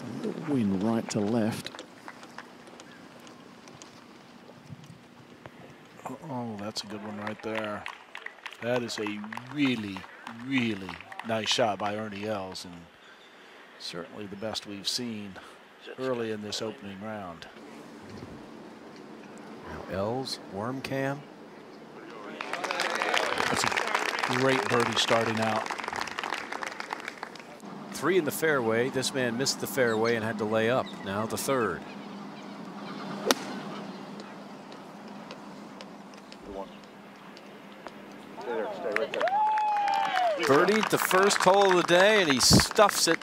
A little wind right to left. Oh, that's a good one right there. That is a really, really nice shot by Ernie Els, and certainly the best we've seen early in this opening round. Now Els, worm cam. That's a great birdie starting out. Three in the fairway. This man missed the fairway and had to lay up. Now the third. Birdied the first hole of the day and he stuffs it.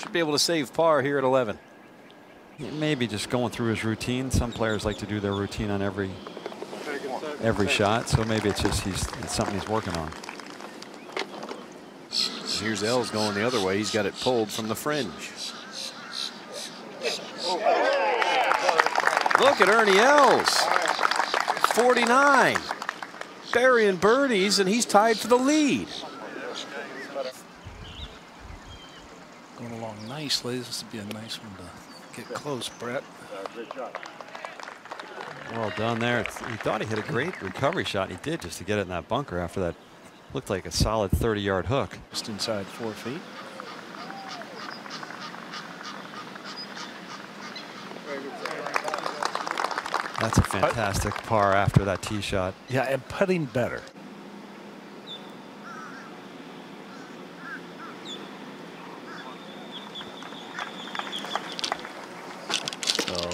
Should be able to save par here at 11. Maybe just going through his routine. Some players like to do their routine on every every shot, so maybe it's just he's it's something he's working on. Here's Els going the other way. He's got it pulled from the fringe. Look at Ernie Els. 49. Burying birdies, and he's tied for the lead. Going along nicely. This would be a nice one to get close, Brett. Well done there. It's, he thought he hit a great recovery shot. He did just to get it in that bunker after that looked like a solid 30 yard hook. Just inside four feet. That's a fantastic par after that tee shot. Yeah, and putting better. So,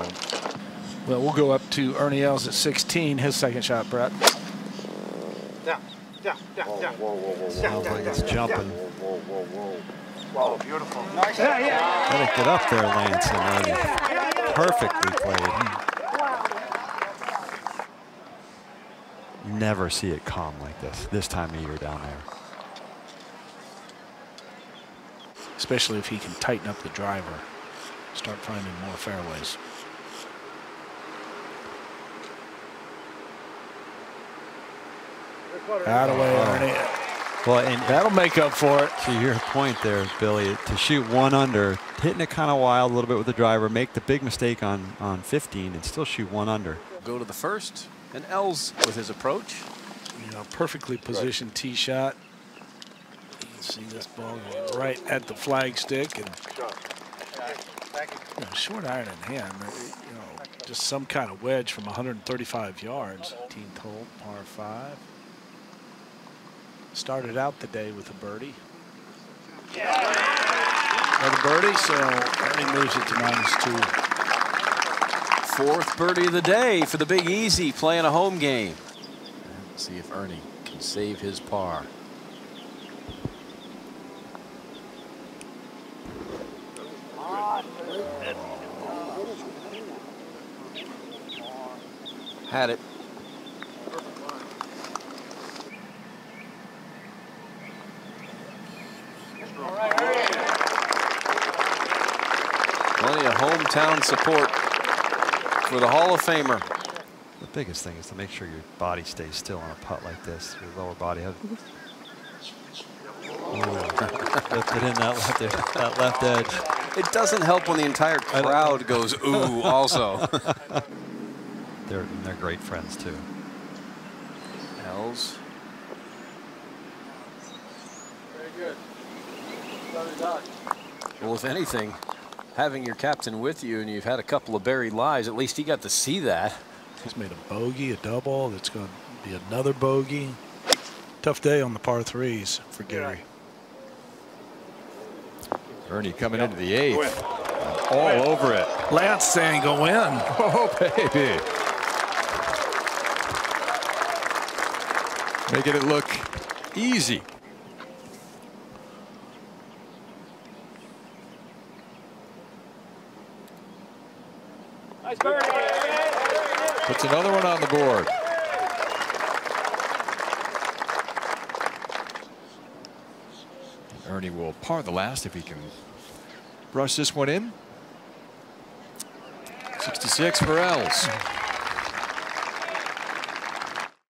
well, we'll go up to Ernie Els at 16. His second shot, Brett. Down, Whoa, whoa, it's jumping. Whoa, whoa, whoa, whoa. Whoa, beautiful. Nice. Yeah, yeah. Gotta get up there, Lance and Ernie. Perfectly played. You never see it calm like this, this time of year down there. Especially if he can tighten up the driver, start finding more fairways. Out of way, Ernie. Well, and that'll make up for it. To your point there, Billy, to shoot one under, hitting it kind of wild a little bit with the driver, make the big mistake on on 15, and still shoot one under. Go to the first, and Els with his approach. You know, perfectly positioned tee shot. You can see this ball going right at the flagstick, and you know, short iron in hand. You know, just some kind of wedge from 135 yards. 18th hole, par five. Started out the day with a birdie. Another birdie, so Ernie moves it to minus two. Fourth birdie of the day for the Big Easy playing a home game. Let's see if Ernie can save his par. Had it. Plenty of hometown support for the Hall of Famer. The biggest thing is to make sure your body stays still on a putt like this. Your lower body. Lifted in that left, that left edge. It doesn't help when the entire crowd goes ooh also. they're they're great friends too. Els. Very good. Well, if anything, having your captain with you and you've had a couple of buried lies, at least he got to see that. He's made a bogey, a double. That's going to be another bogey. Tough day on the par threes for Gary. Ernie coming into the eighth. All over it. Lance saying go in. Oh, baby. Making it look easy. Puts another one on the board. Ernie will par the last if he can brush this one in. 66 for Els.